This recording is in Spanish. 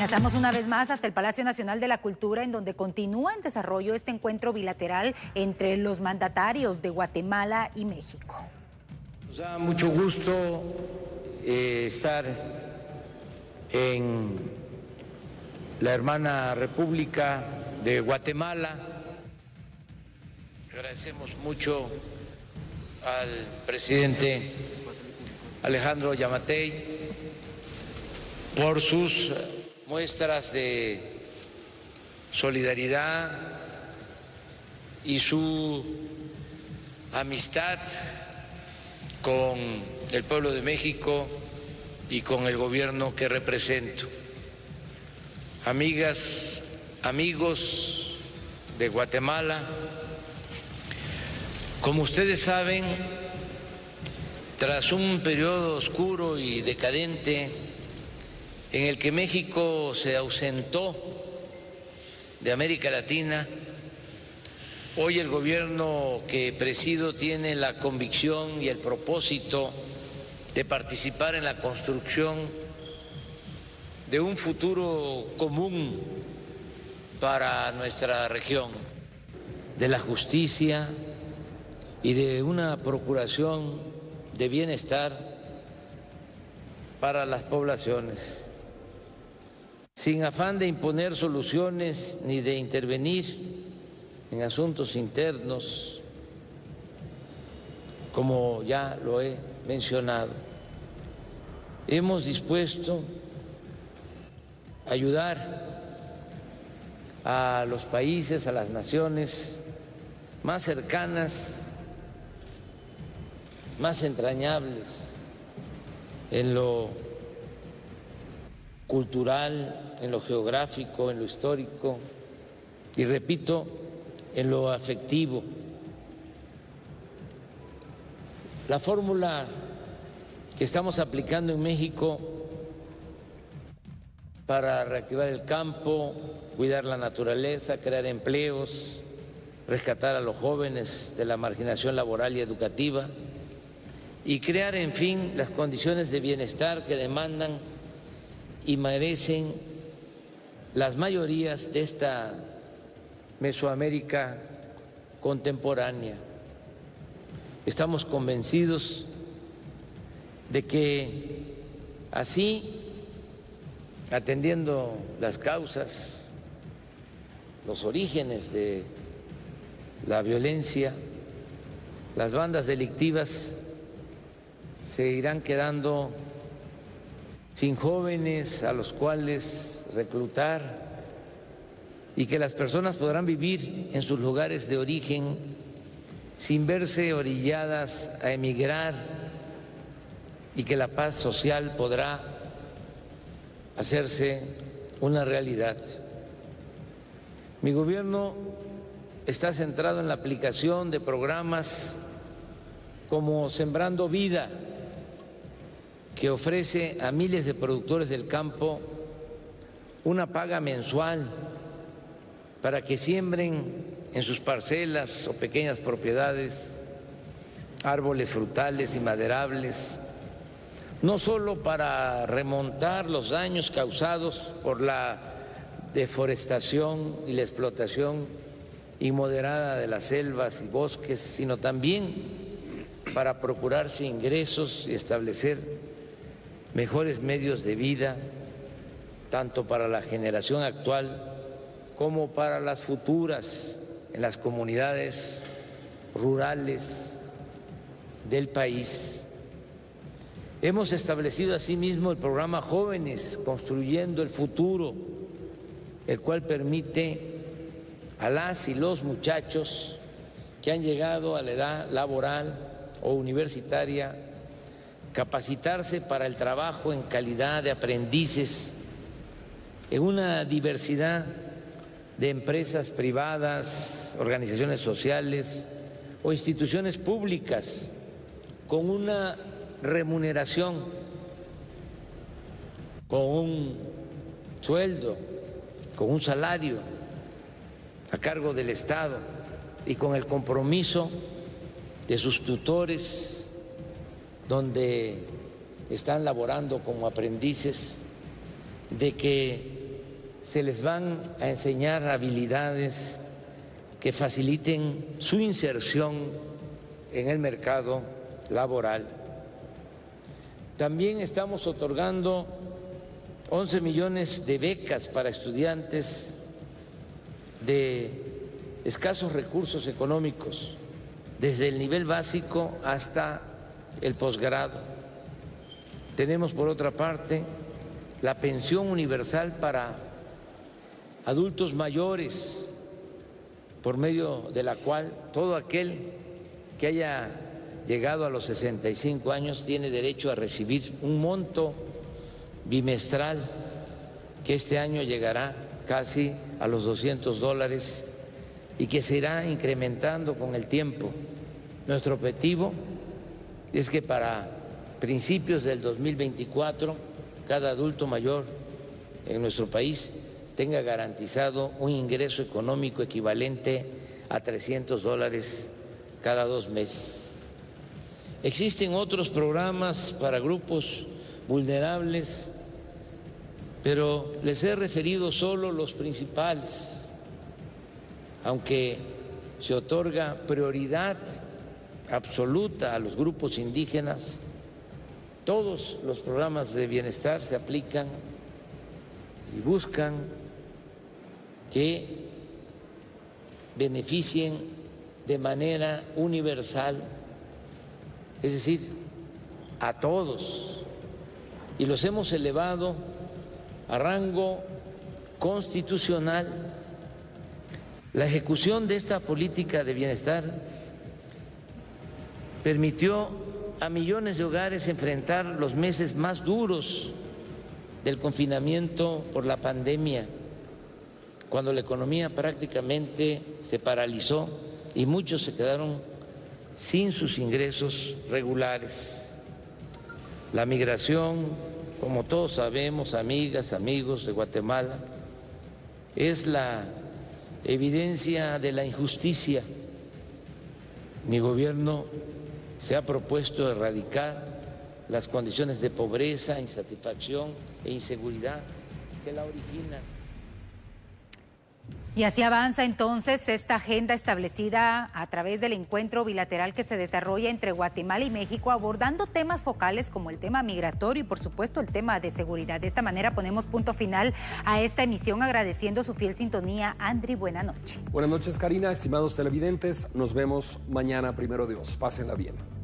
Enlazamos una vez más hasta el Palacio Nacional de la Cultura, en donde continúa en desarrollo este encuentro bilateral entre los mandatarios de Guatemala y México. Nos da mucho gusto eh, estar en la hermana República de Guatemala. Agradecemos mucho al presidente Alejandro Yamatei por sus muestras de solidaridad y su amistad con el pueblo de México y con el gobierno que represento. Amigas, amigos de Guatemala, como ustedes saben, tras un periodo oscuro y decadente en el que México se ausentó de América Latina, hoy el gobierno que presido tiene la convicción y el propósito de participar en la construcción de un futuro común para nuestra región, de la justicia y de una procuración de bienestar para las poblaciones sin afán de imponer soluciones ni de intervenir en asuntos internos, como ya lo he mencionado. Hemos dispuesto ayudar a los países, a las naciones más cercanas, más entrañables en lo cultural, en lo geográfico, en lo histórico y, repito, en lo afectivo. La fórmula que estamos aplicando en México para reactivar el campo, cuidar la naturaleza, crear empleos, rescatar a los jóvenes de la marginación laboral y educativa y crear, en fin, las condiciones de bienestar que demandan y merecen las mayorías de esta Mesoamérica contemporánea. Estamos convencidos de que así, atendiendo las causas, los orígenes de la violencia, las bandas delictivas se irán quedando sin jóvenes a los cuales reclutar y que las personas podrán vivir en sus lugares de origen sin verse orilladas a emigrar y que la paz social podrá hacerse una realidad. Mi gobierno está centrado en la aplicación de programas como Sembrando Vida, que ofrece a miles de productores del campo una paga mensual para que siembren en sus parcelas o pequeñas propiedades árboles frutales y maderables, no solo para remontar los daños causados por la deforestación y la explotación inmoderada de las selvas y bosques, sino también para procurarse ingresos y establecer mejores medios de vida, tanto para la generación actual como para las futuras en las comunidades rurales del país. Hemos establecido asimismo el programa Jóvenes Construyendo el Futuro, el cual permite a las y los muchachos que han llegado a la edad laboral o universitaria capacitarse para el trabajo en calidad de aprendices en una diversidad de empresas privadas, organizaciones sociales o instituciones públicas con una remuneración, con un sueldo, con un salario a cargo del Estado y con el compromiso de sus tutores donde están laborando como aprendices, de que se les van a enseñar habilidades que faciliten su inserción en el mercado laboral. También estamos otorgando 11 millones de becas para estudiantes de escasos recursos económicos, desde el nivel básico hasta el posgrado. Tenemos, por otra parte, la pensión universal para adultos mayores, por medio de la cual todo aquel que haya llegado a los 65 años tiene derecho a recibir un monto bimestral que este año llegará casi a los 200 dólares y que se irá incrementando con el tiempo. Nuestro objetivo es que para principios del 2024 cada adulto mayor en nuestro país tenga garantizado un ingreso económico equivalente a 300 dólares cada dos meses. Existen otros programas para grupos vulnerables, pero les he referido solo los principales, aunque se otorga prioridad absoluta a los grupos indígenas, todos los programas de bienestar se aplican y buscan que beneficien de manera universal, es decir, a todos, y los hemos elevado a rango constitucional. La ejecución de esta política de bienestar permitió a millones de hogares enfrentar los meses más duros del confinamiento por la pandemia, cuando la economía prácticamente se paralizó y muchos se quedaron sin sus ingresos regulares. La migración, como todos sabemos, amigas, amigos de Guatemala, es la evidencia de la injusticia. Mi gobierno se ha propuesto erradicar las condiciones de pobreza, insatisfacción e inseguridad que la originan. Y así avanza entonces esta agenda establecida a través del encuentro bilateral que se desarrolla entre Guatemala y México, abordando temas focales como el tema migratorio y por supuesto el tema de seguridad. De esta manera ponemos punto final a esta emisión agradeciendo su fiel sintonía. Andri, buena noche. Buenas noches, Karina, estimados televidentes. Nos vemos mañana, primero Dios. Pásenla bien.